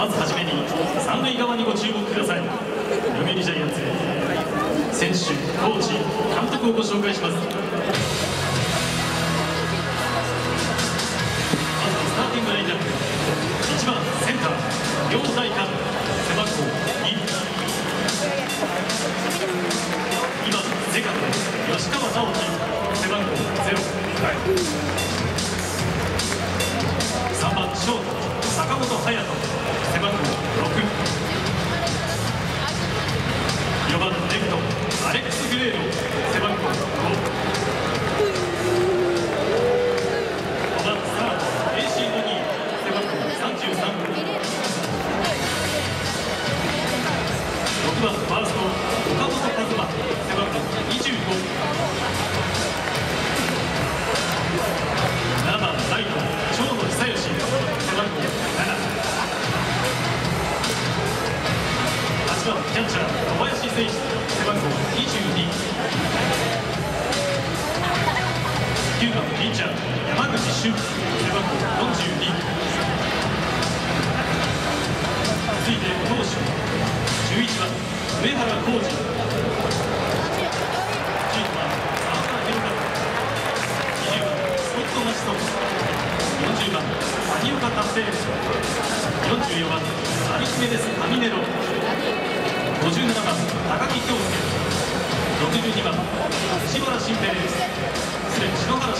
まずはじめに三塁側にご注目ください。読売ジャイアンツ選手コーチ監督をご紹介します。まずスターティングラインナップ1番センター両大監背番号2 2番セカンド吉川直樹背番号0、3番ショート坂本勇人。9番ピッチャー山口俊背番号42続いて投手11番上原浩二15番沢村弘和20番スコット・マシソン40番谷岡達成44番アリヒメデス・カミネロ57番高木京介62番藤原新平失礼篠原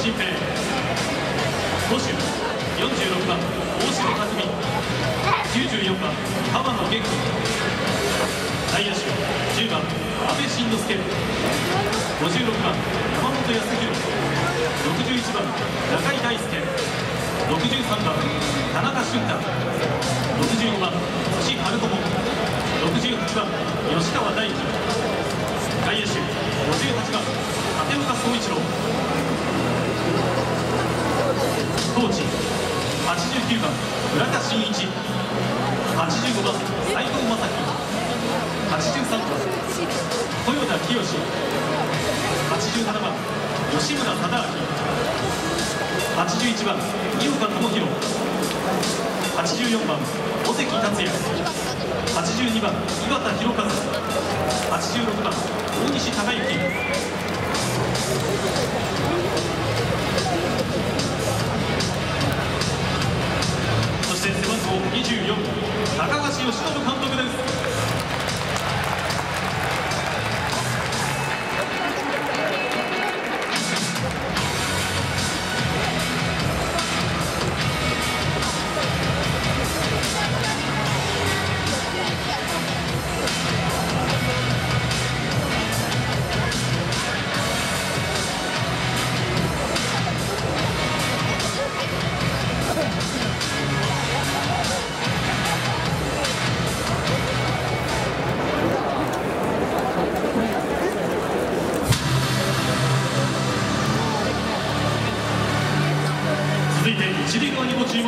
新平投手46番大城匠。94番浜野元気内野手10番阿部慎之助。56番山本康弘。61番中井大輔。63番田中俊太。65番辻春友。68番吉川大輝番豊田清87番吉村忠明。81番井岡智弘84番尾関達也。82番岩田博和86番大西孝之そして背番号24高橋由伸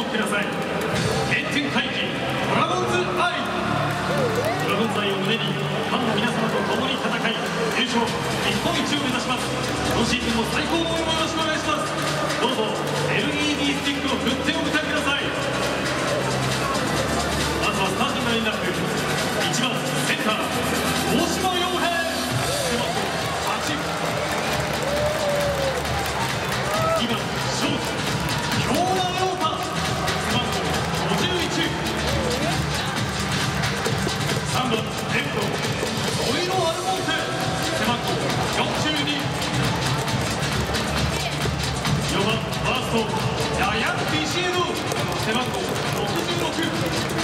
ごください。原点回帰ドラゴンズアイ。ドラゴンズアイを胸にファンの皆様と共に戦い優勝日本一を目指します。今シーズンも最高の応援をよろしくお願いします。どうぞ LED ヤヤン・ビシエド背番号66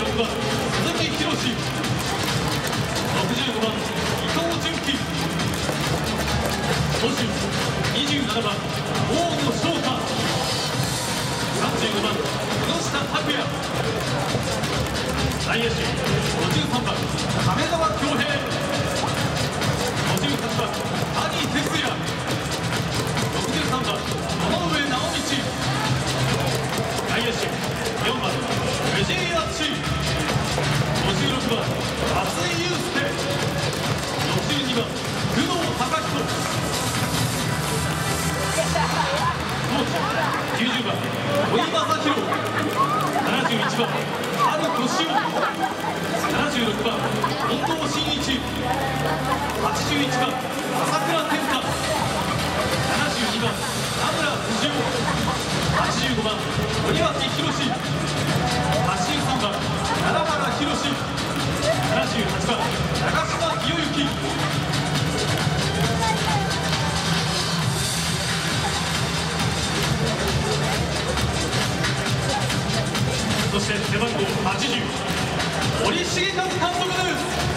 46番鈴木宏。65番伊藤純喜。投手27番大野翔太。35番木下拓也内野手53番亀澤恭平。58番谷哲也。63番野上直道。内野手4番５番森脇博史83番奈良原博史78番長島清之そして背番号80森重和監督です。